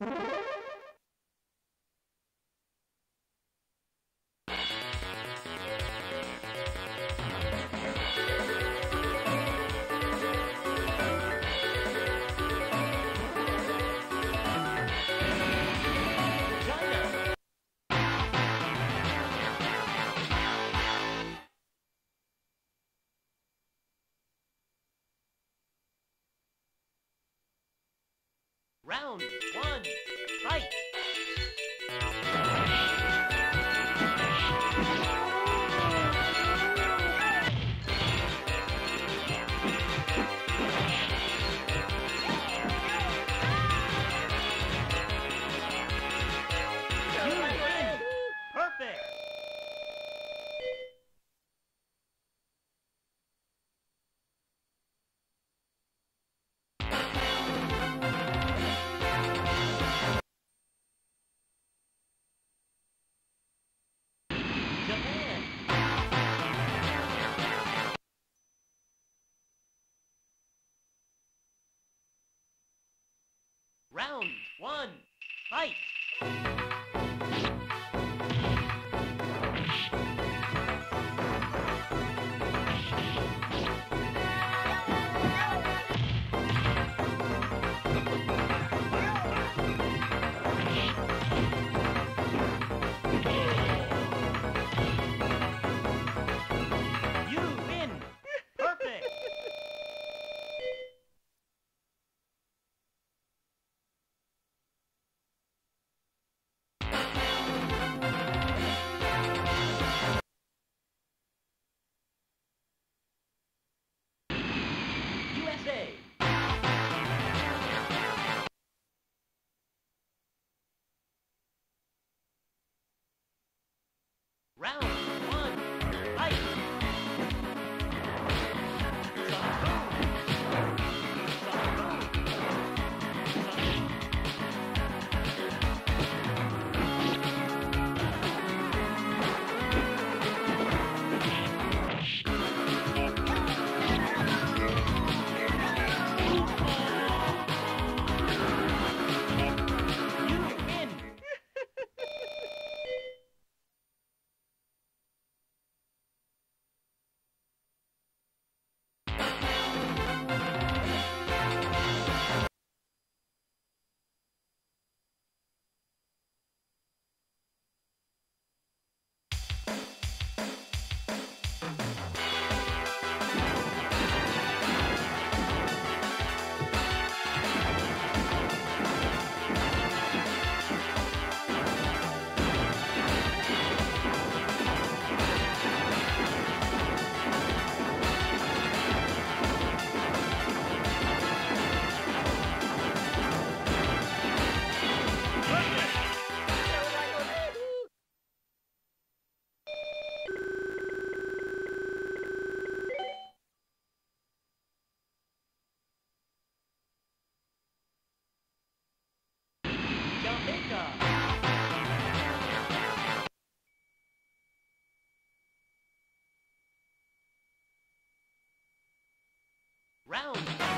China. Round one, Round one, fight! Round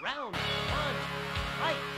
Round one. Fight.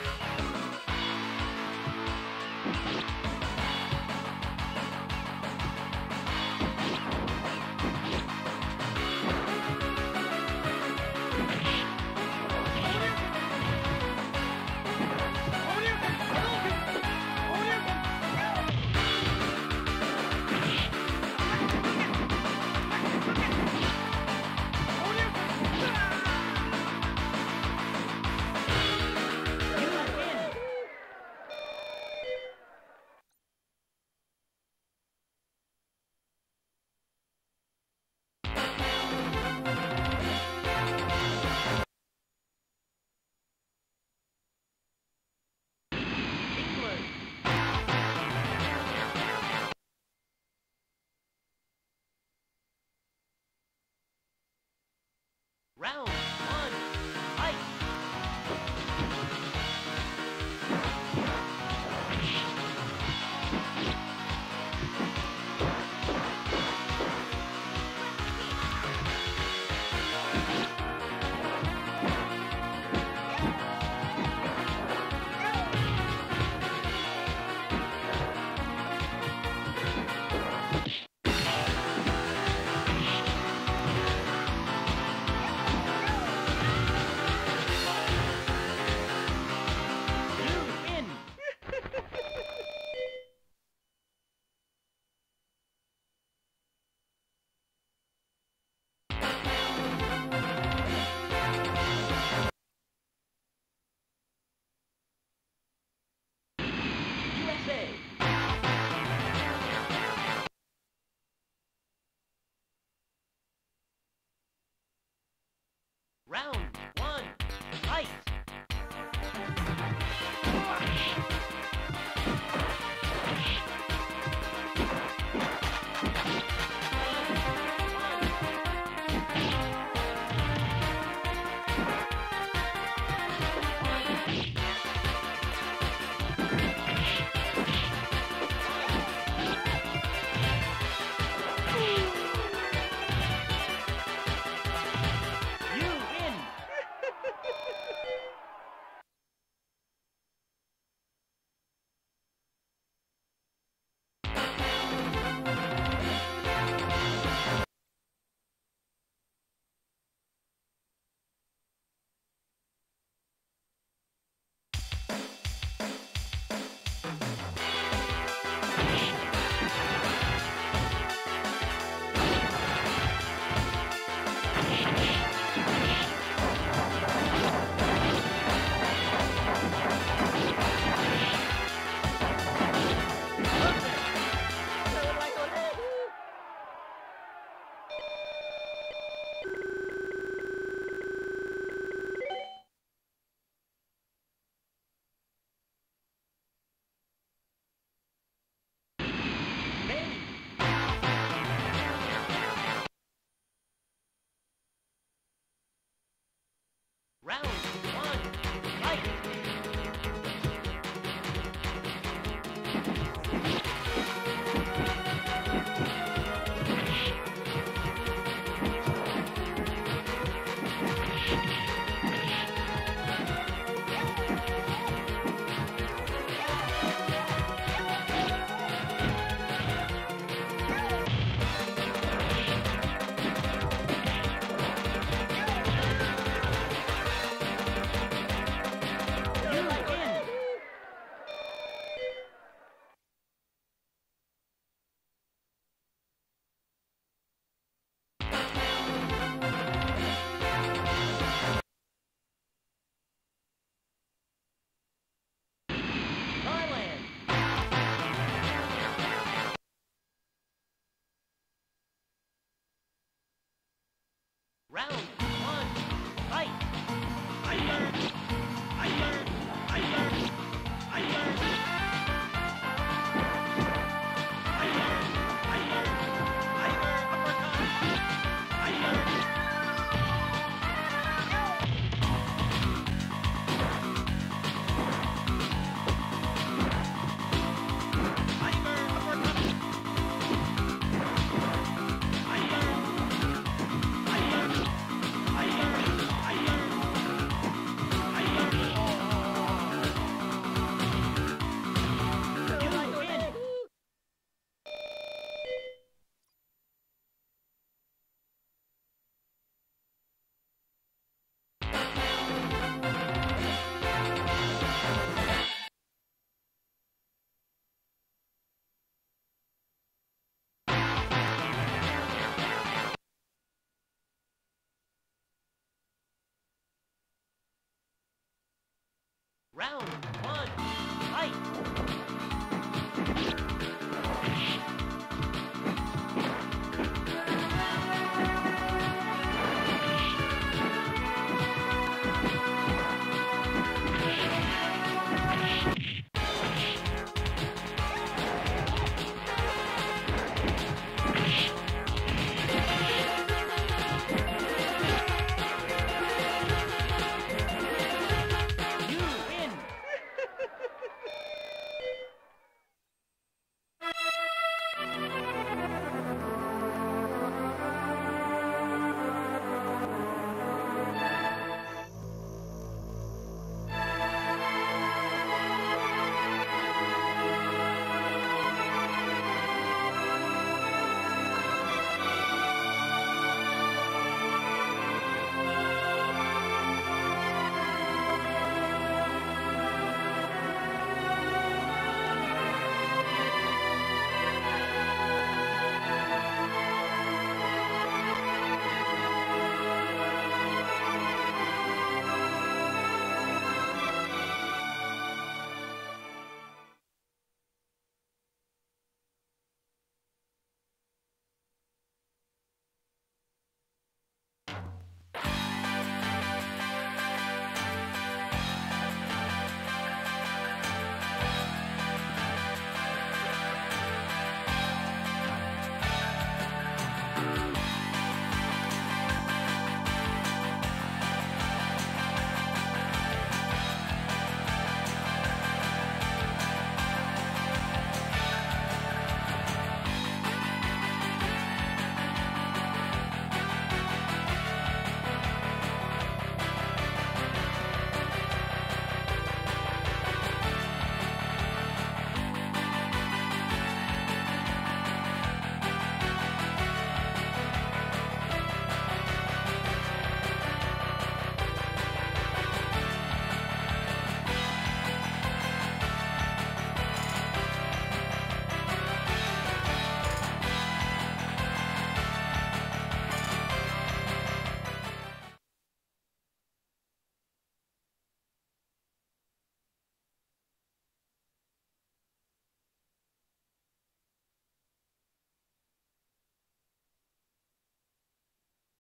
Round